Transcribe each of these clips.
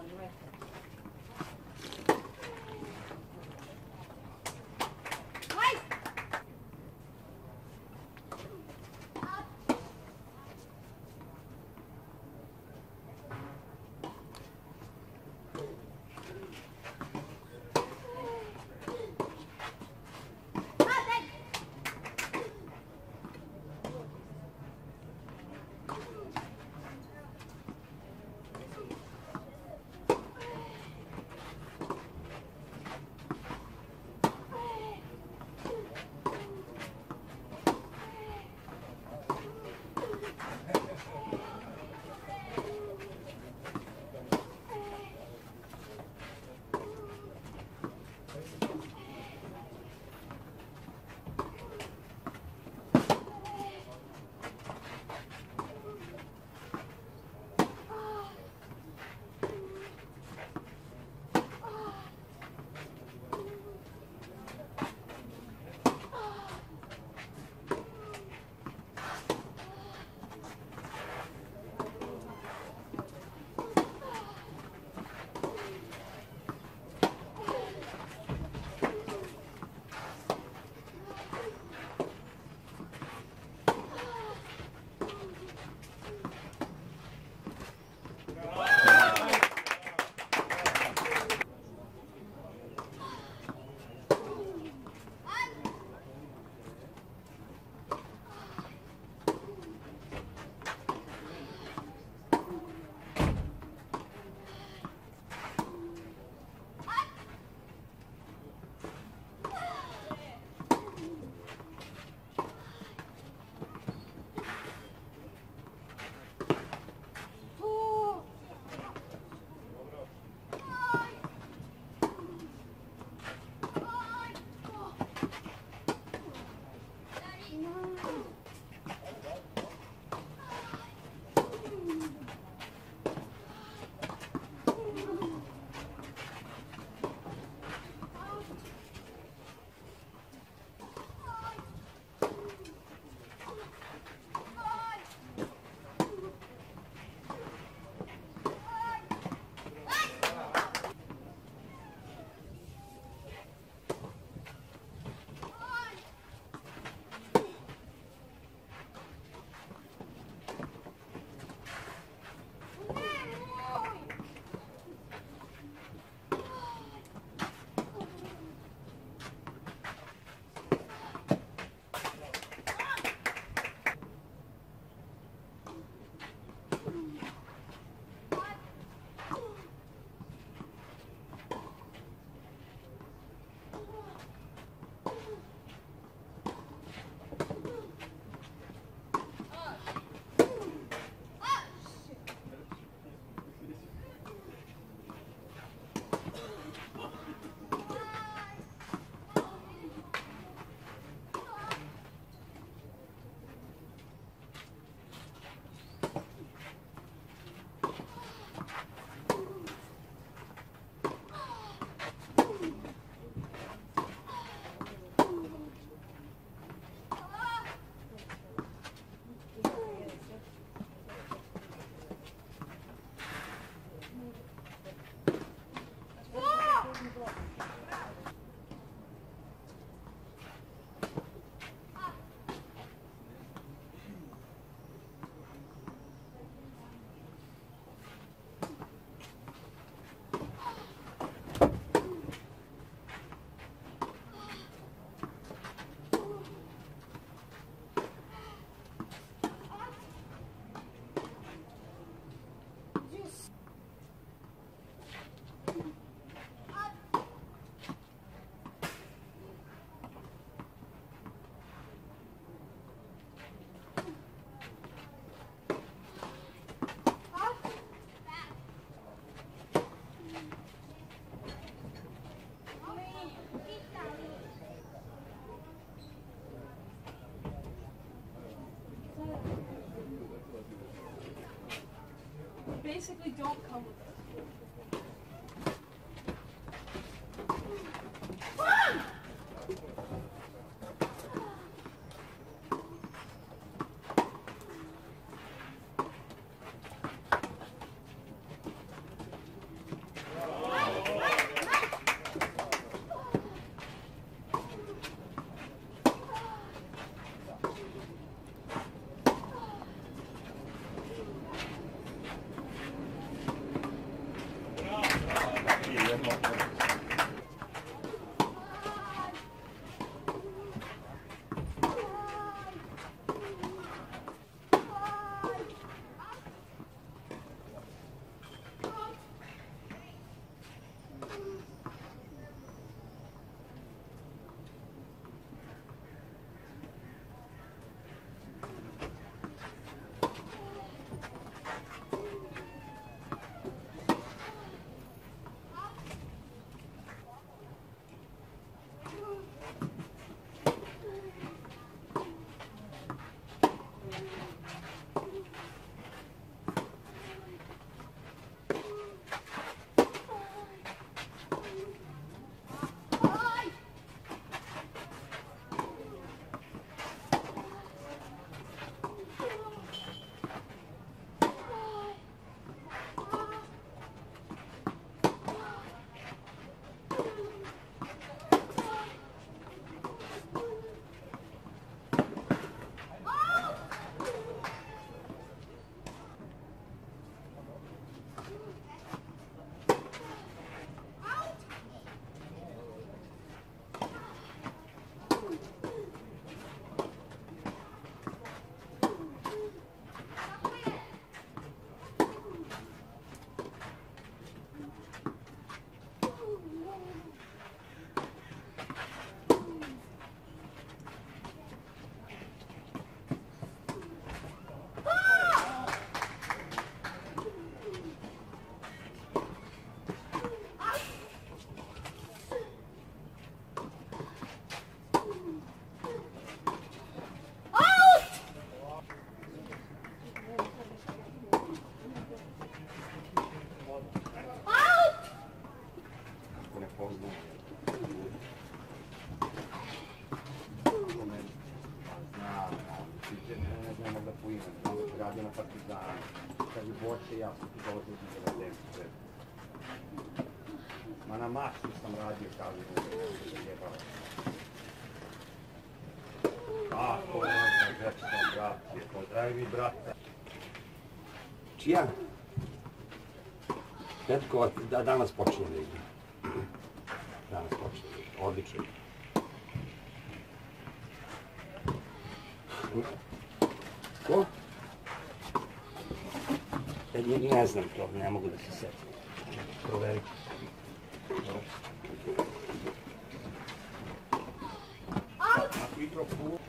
going right there. Basically don't come with se ja sam tu dolazio iz 90. Ma na masu sam radio, kažem, da se jebao. Kako, možda, grečno, brat, pozdravi brata. Čija? Petko, da danas počinje da igra. Danas počinje da igra. Odlično. Ko? De én ezt nem tudom, nem magad összeszedni. Próbáljuk. Mikrofon.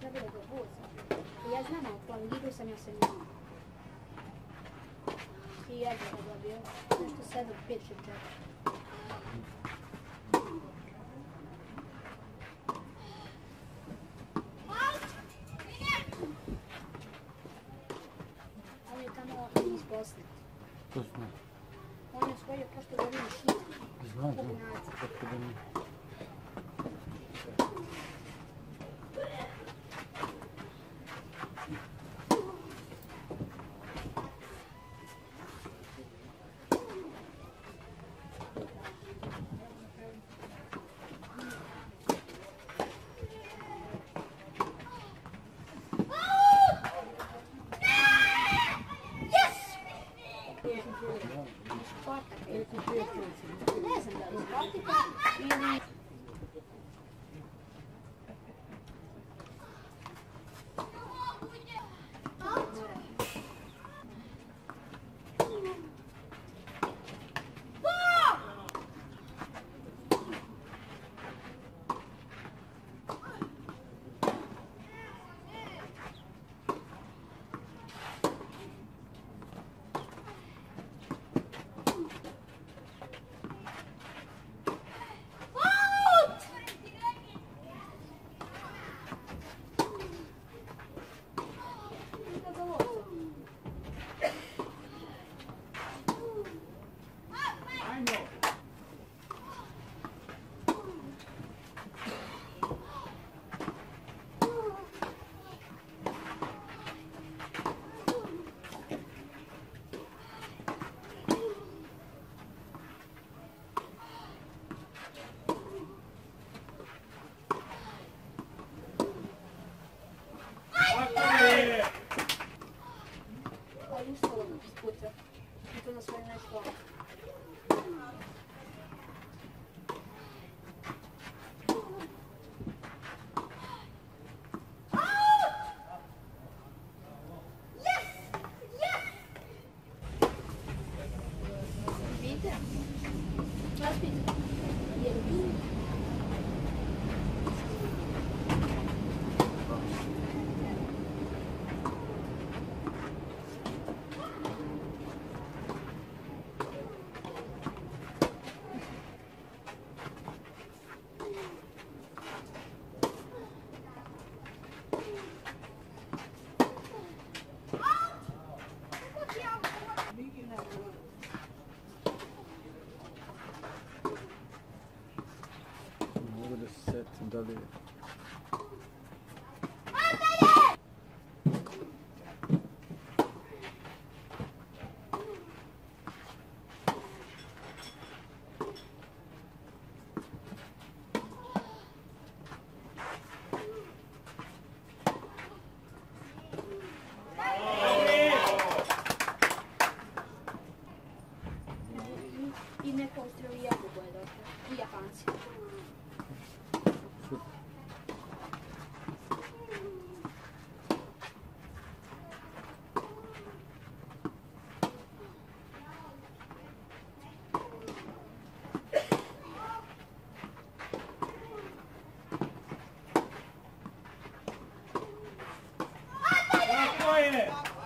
Da ga voza. Ja znam, ali plavi igrao sam ja sa njim. I jedno ga dobio. Nešto sedam, pet, šest, četiri. On je tamo iz Bosne. To smo. On je prošle godine šit. Znam, znam. Kombinacija. あ!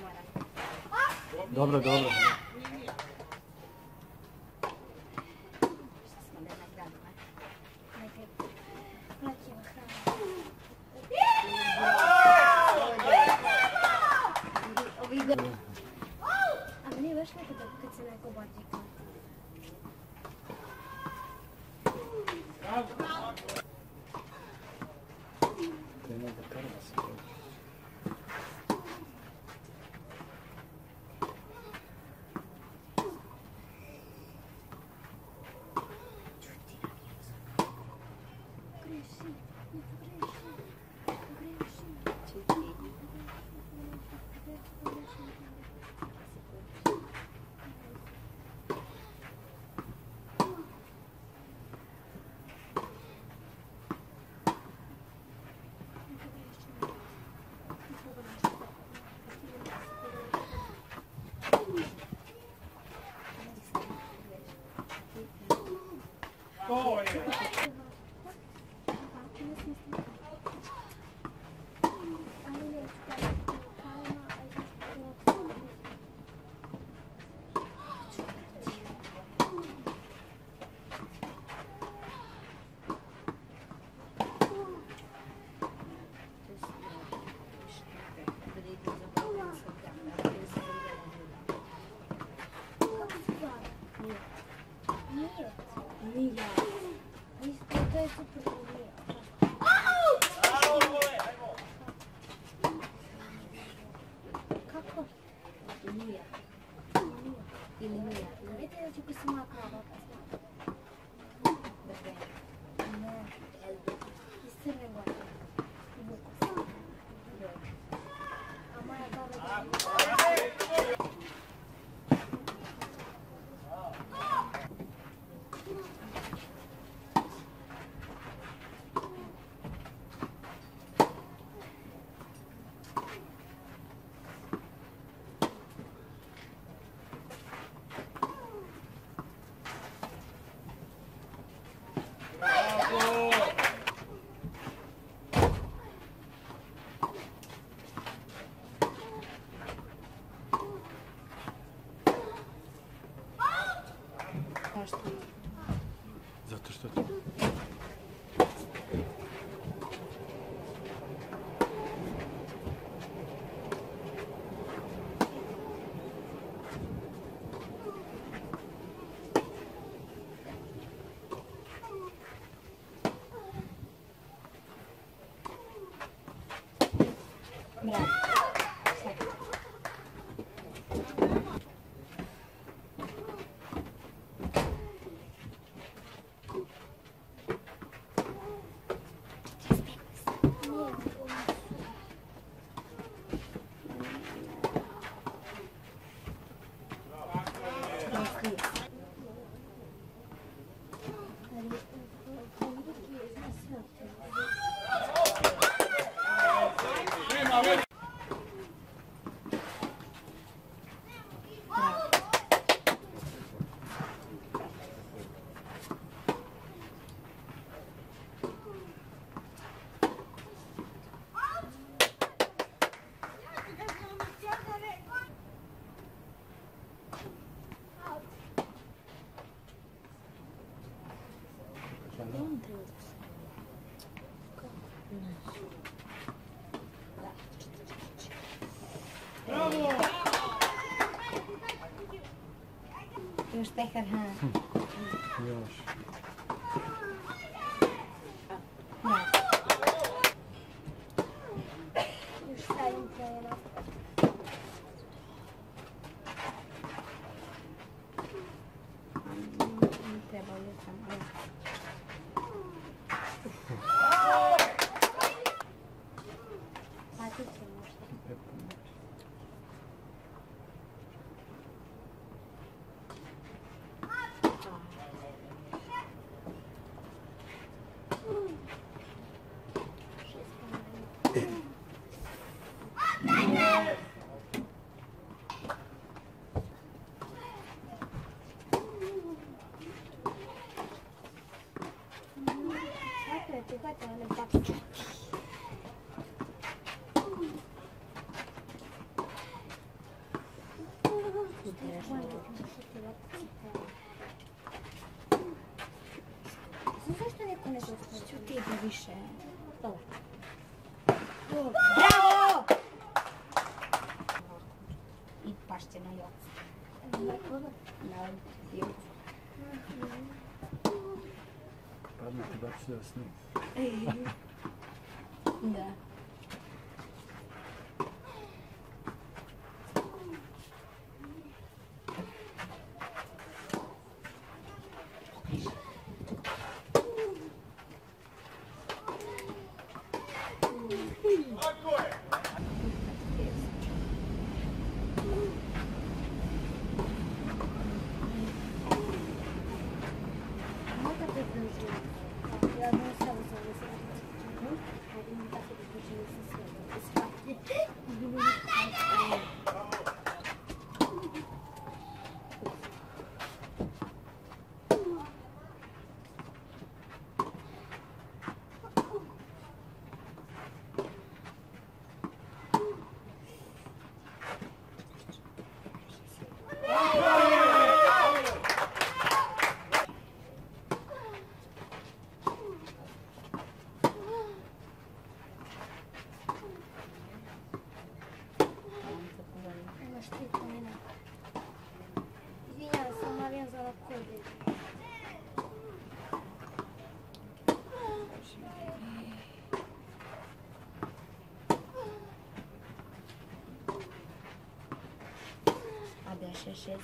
Moram. Dobro, dobro. już teker, ha. Już. Thank you. Сюди більше. Браво! І паште на йод. На йод. Падно, ти бачиш, 哎，你的。жизнь.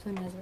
Кто меня звал?